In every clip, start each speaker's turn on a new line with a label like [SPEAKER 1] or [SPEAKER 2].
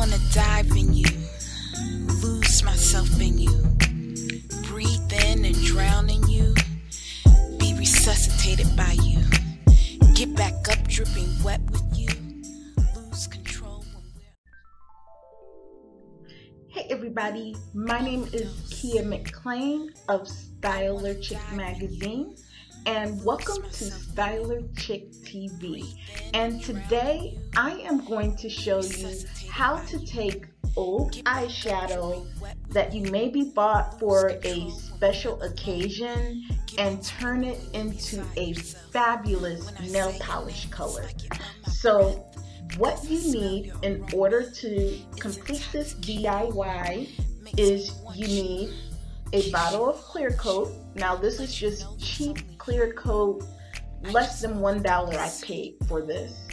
[SPEAKER 1] wanna dive in you, lose myself in you, breathe in and drown in you, be resuscitated by you, get back up dripping wet with you, lose control.
[SPEAKER 2] Hey everybody, my name is Kia McClain of Styler Chick Magazine and welcome to Styler Chick TV. And today I am going to show you how to take old eyeshadow that you maybe bought for a special occasion and turn it into a fabulous nail polish color. So what you need in order to complete this DIY is you need a bottle of clear coat. Now this is just cheap clear coat, less than one dollar I paid for this.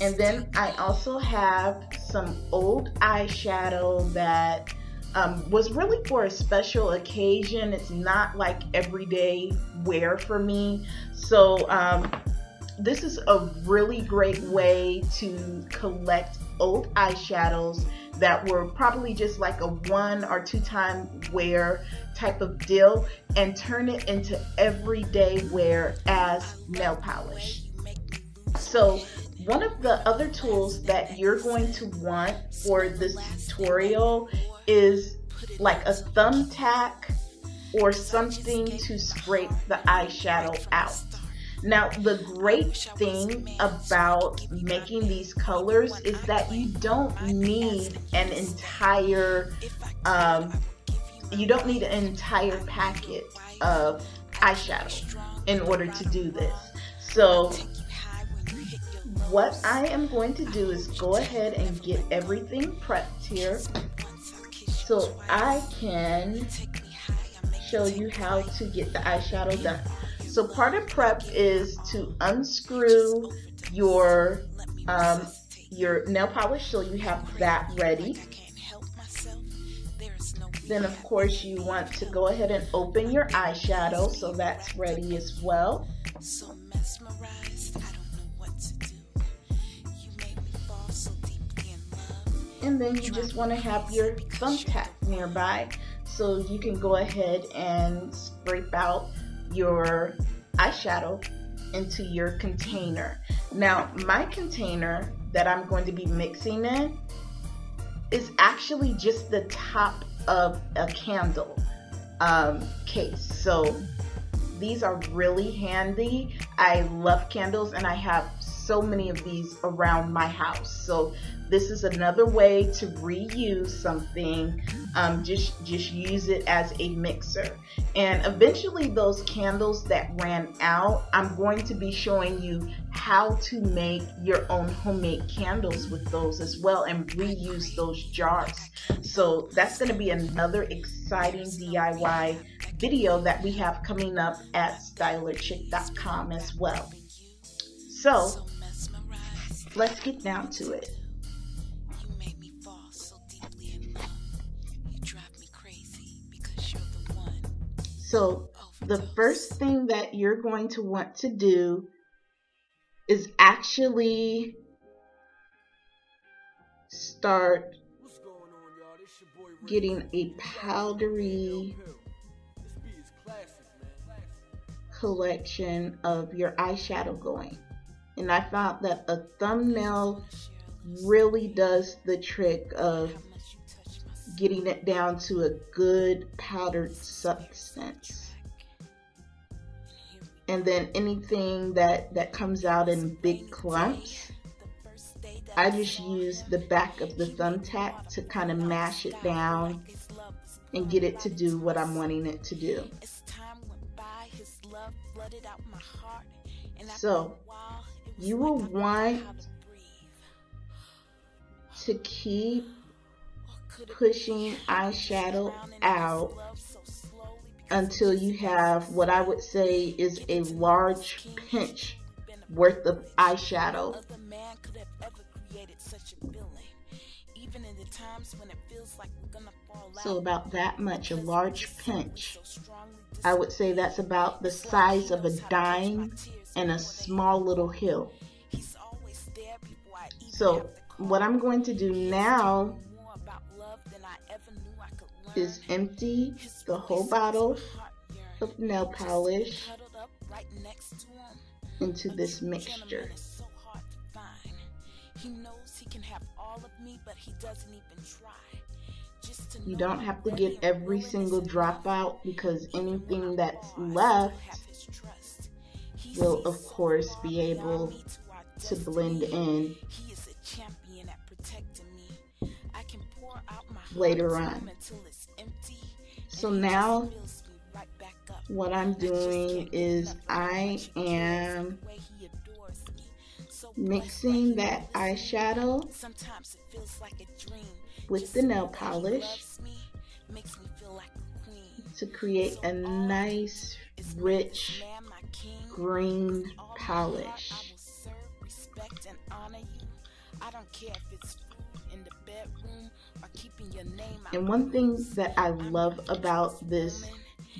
[SPEAKER 2] And then I also have some old eyeshadow that um, was really for a special occasion. It's not like everyday wear for me. So um, this is a really great way to collect old eyeshadows that were probably just like a one or two time wear type of deal and turn it into everyday wear as nail polish. So one of the other tools that you're going to want for this tutorial is like a thumbtack or something to scrape the eyeshadow out. Now, the great thing about making these colors is that you don't need an entire, um, you don't need an entire packet of eyeshadow in order to do this. So what I am going to do is go ahead and get everything prepped here so I can show you how to get the eyeshadow done. So part of prep is to unscrew your um, your nail polish so you have that ready. Then of course you want to go ahead and open your eyeshadow so that's ready as well. And then you just want to have your thumbtack nearby so you can go ahead and scrape out your eyeshadow into your container. Now, my container that I'm going to be mixing in is actually just the top of a candle um, case. So these are really handy. I love candles and I have so many of these around my house. So this is another way to reuse something. Um, just just use it as a mixer. And eventually those candles that ran out, I'm going to be showing you how to make your own homemade candles with those as well and reuse those jars. So that's going to be another exciting DIY video that we have coming up at stylerchick.com as well. So let's get down to it. So the first thing that you're going to want to do is actually start getting a powdery collection of your eyeshadow going. And I found that a thumbnail really does the trick of getting it down to a good powdered substance. And then anything that, that comes out in big clumps, I just use the back of the thumbtack to kind of mash it down and get it to do what I'm wanting it to do. So, you will want to keep pushing eyeshadow out until you have what I would say is a large pinch worth of eyeshadow. So about that much, a large pinch. I would say that's about the size of a dime and a small little hill. So
[SPEAKER 1] what I'm going to do now is empty the whole bottle of nail polish into this mixture. You don't have to get every single drop out because anything that's left will of course be able to blend in later on. So now what I'm doing is I am mixing that eyeshadow with the nail polish to create a nice rich green polish. And one thing that I love about this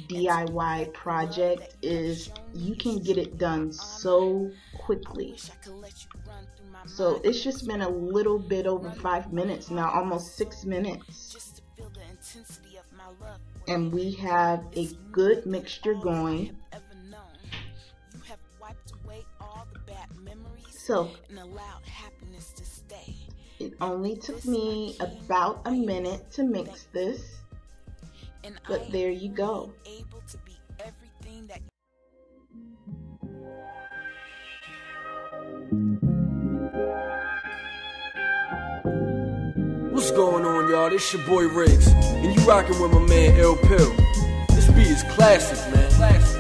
[SPEAKER 1] DIY project is you can get it done so quickly. So it's just been a little bit over five minutes now, almost six minutes. And we have a good mixture going. So it only took me about a minute to mix this, but there you go.
[SPEAKER 3] Y'all? This your boy Riggs, and you rocking with my man L Pill. This beat is classic, man. Classic.